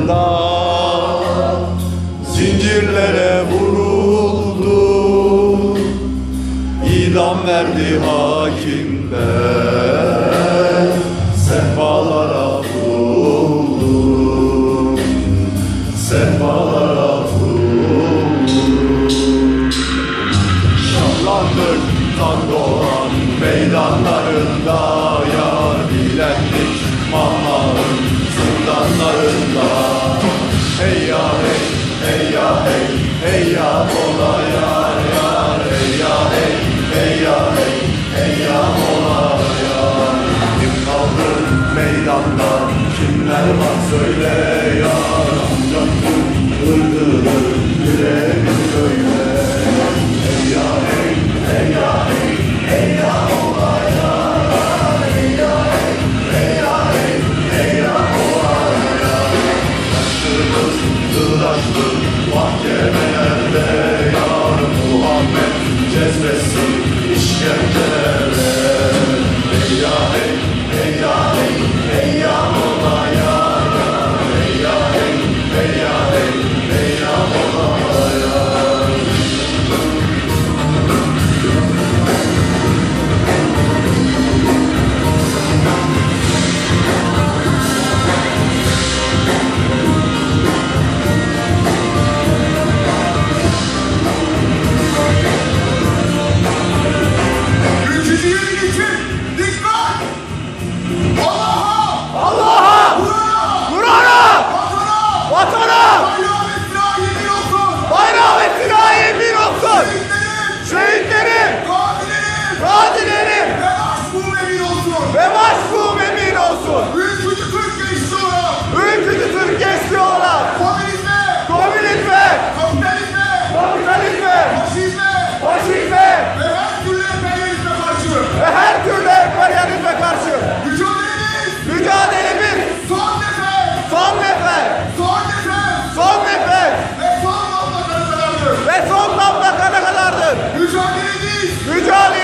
나 Resulullah Hey ya hey, hey ya hey, hey ya Mola yar yar Hey ya hey, hey ya hey, hey ya Mola yar Kim kaldı meydanda, kimler var? Söyle yar Good job,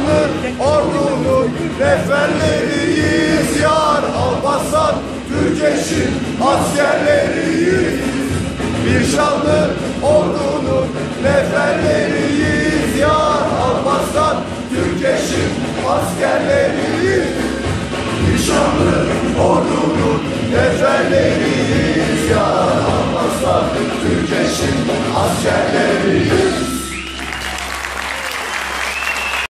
Bakanı ordunun rehberleriyiz. Yar Alparslan Türkeş'in askerleriyiz. Bir şanlı ordunun rehberleriyiz. Yar Alparslan Türkeş'in askerleriyiz. Bir şanlı ordunun rehberleriyiz.